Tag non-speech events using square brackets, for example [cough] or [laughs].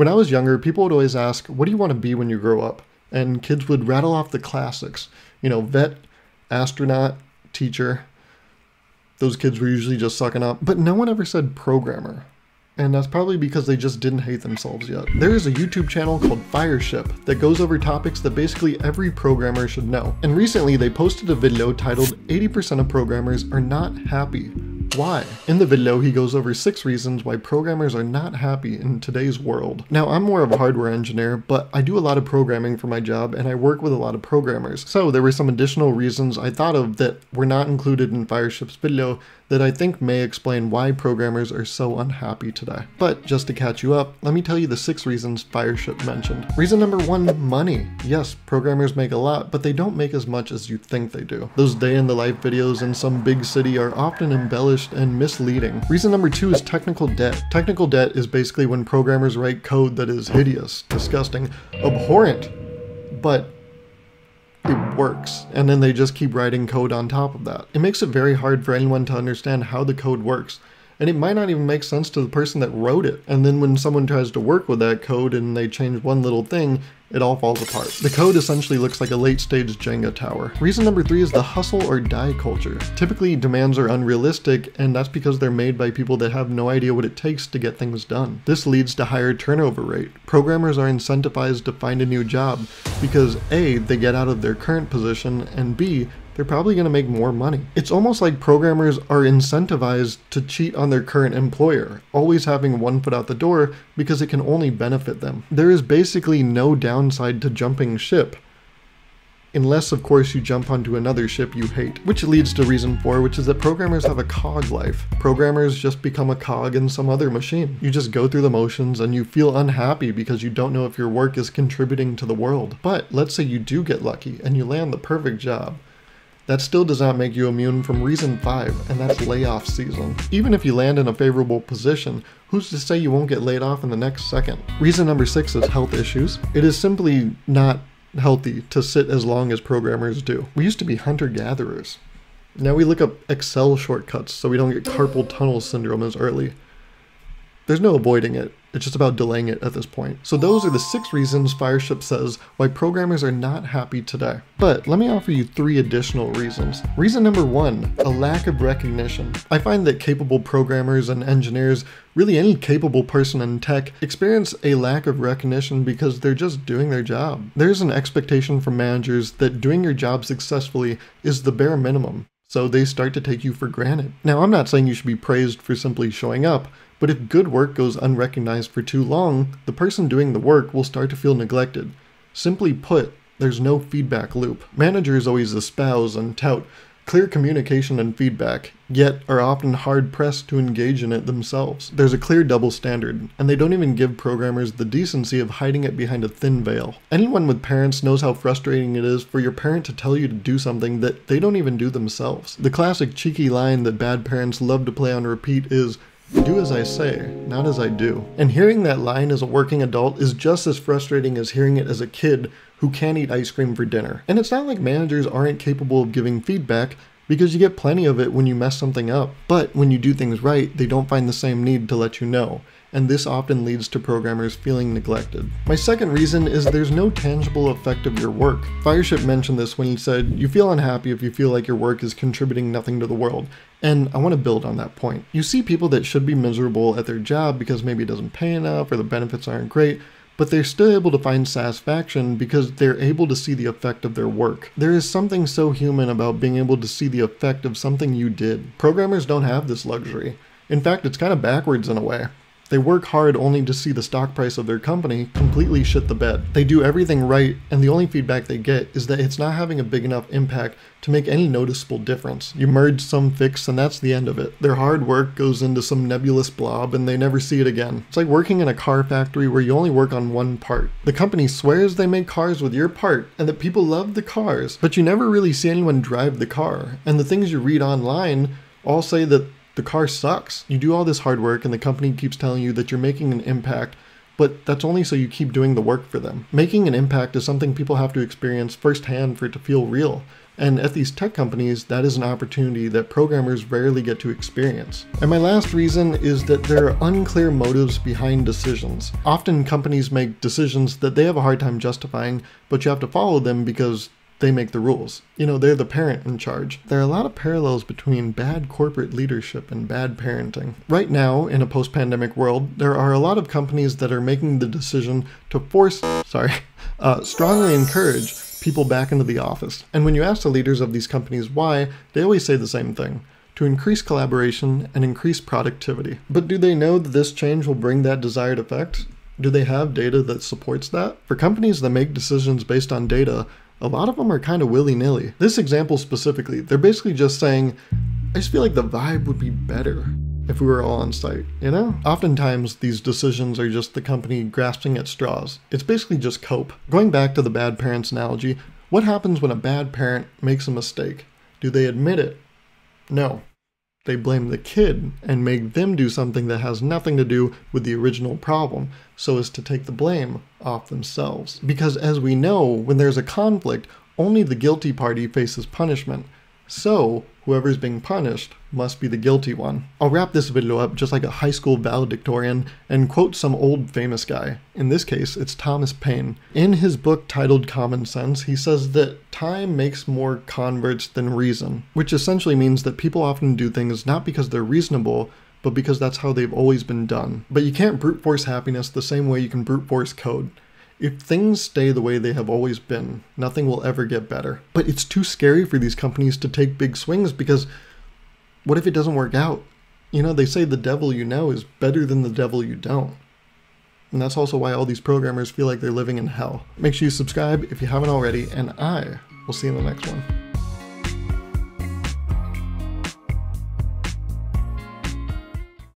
When I was younger, people would always ask, What do you want to be when you grow up? And kids would rattle off the classics, you know, vet, astronaut, teacher. Those kids were usually just sucking up. But no one ever said programmer and that's probably because they just didn't hate themselves yet. There is a YouTube channel called Fireship that goes over topics that basically every programmer should know. And recently they posted a video titled 80% of programmers are not happy why? In the video, he goes over six reasons why programmers are not happy in today's world. Now, I'm more of a hardware engineer, but I do a lot of programming for my job and I work with a lot of programmers. So there were some additional reasons I thought of that were not included in Fireship's video that I think may explain why programmers are so unhappy today. But just to catch you up, let me tell you the six reasons Fireship mentioned. Reason number one, money. Yes, programmers make a lot, but they don't make as much as you think they do. Those day in the life videos in some big city are often embellished and misleading. Reason number two is technical debt. Technical debt is basically when programmers write code that is hideous, disgusting, abhorrent, but it works. And then they just keep writing code on top of that. It makes it very hard for anyone to understand how the code works. And it might not even make sense to the person that wrote it. And then when someone tries to work with that code and they change one little thing, it all falls apart. The code essentially looks like a late stage Jenga tower. Reason number three is the hustle or die culture. Typically demands are unrealistic and that's because they're made by people that have no idea what it takes to get things done. This leads to higher turnover rate. Programmers are incentivized to find a new job because A, they get out of their current position and B, they're probably going to make more money. It's almost like programmers are incentivized to cheat on their current employer, always having one foot out the door because it can only benefit them. There is basically no downside to jumping ship. Unless, of course, you jump onto another ship you hate. Which leads to reason four, which is that programmers have a cog life. Programmers just become a cog in some other machine. You just go through the motions and you feel unhappy because you don't know if your work is contributing to the world. But let's say you do get lucky and you land the perfect job. That still does not make you immune from reason 5, and that's layoff season. Even if you land in a favorable position, who's to say you won't get laid off in the next second? Reason number 6 is health issues. It is simply not healthy to sit as long as programmers do. We used to be hunter-gatherers. Now we look up Excel shortcuts so we don't get carpal tunnel syndrome as early. There's no avoiding it. It's just about delaying it at this point. So those are the six reasons Fireship says why programmers are not happy today. But let me offer you three additional reasons. Reason number one, a lack of recognition. I find that capable programmers and engineers, really any capable person in tech, experience a lack of recognition because they're just doing their job. There's an expectation from managers that doing your job successfully is the bare minimum so they start to take you for granted. Now, I'm not saying you should be praised for simply showing up, but if good work goes unrecognized for too long, the person doing the work will start to feel neglected. Simply put, there's no feedback loop. Managers always espouse and tout clear communication and feedback, yet are often hard pressed to engage in it themselves. There's a clear double standard, and they don't even give programmers the decency of hiding it behind a thin veil. Anyone with parents knows how frustrating it is for your parent to tell you to do something that they don't even do themselves. The classic cheeky line that bad parents love to play on repeat is, do as I say, not as I do. And hearing that line as a working adult is just as frustrating as hearing it as a kid who can't eat ice cream for dinner. And it's not like managers aren't capable of giving feedback, because you get plenty of it when you mess something up. But when you do things right, they don't find the same need to let you know and this often leads to programmers feeling neglected. My second reason is there's no tangible effect of your work. Fireship mentioned this when he said, you feel unhappy if you feel like your work is contributing nothing to the world. And I want to build on that point. You see people that should be miserable at their job because maybe it doesn't pay enough or the benefits aren't great, but they're still able to find satisfaction because they're able to see the effect of their work. There is something so human about being able to see the effect of something you did. Programmers don't have this luxury. In fact, it's kind of backwards in a way. They work hard only to see the stock price of their company completely shit the bed. They do everything right, and the only feedback they get is that it's not having a big enough impact to make any noticeable difference. You merge some fix, and that's the end of it. Their hard work goes into some nebulous blob, and they never see it again. It's like working in a car factory where you only work on one part. The company swears they make cars with your part, and that people love the cars, but you never really see anyone drive the car. And the things you read online all say that the car sucks. You do all this hard work and the company keeps telling you that you're making an impact, but that's only so you keep doing the work for them. Making an impact is something people have to experience firsthand for it to feel real. And at these tech companies, that is an opportunity that programmers rarely get to experience. And my last reason is that there are unclear motives behind decisions. Often companies make decisions that they have a hard time justifying, but you have to follow them because they make the rules. You know, they're the parent in charge. There are a lot of parallels between bad corporate leadership and bad parenting. Right now, in a post pandemic world, there are a lot of companies that are making the decision to force, sorry, [laughs] uh, strongly encourage people back into the office. And when you ask the leaders of these companies why, they always say the same thing to increase collaboration and increase productivity. But do they know that this change will bring that desired effect? Do they have data that supports that? For companies that make decisions based on data, a lot of them are kind of willy nilly. This example specifically, they're basically just saying, I just feel like the vibe would be better if we were all on site, you know? Oftentimes, these decisions are just the company grasping at straws. It's basically just cope. Going back to the bad parents analogy, what happens when a bad parent makes a mistake? Do they admit it? No. They blame the kid and make them do something that has nothing to do with the original problem, so as to take the blame off themselves. Because as we know, when there's a conflict, only the guilty party faces punishment. So, whoever's being punished must be the guilty one. I'll wrap this video up just like a high school valedictorian and quote some old famous guy. In this case, it's Thomas Paine. In his book titled Common Sense, he says that time makes more converts than reason, which essentially means that people often do things not because they're reasonable, but because that's how they've always been done. But you can't brute force happiness the same way you can brute force code. If things stay the way they have always been, nothing will ever get better. But it's too scary for these companies to take big swings because what if it doesn't work out? You know, they say the devil you know is better than the devil you don't. And that's also why all these programmers feel like they're living in hell. Make sure you subscribe if you haven't already, and I will see you in the next one.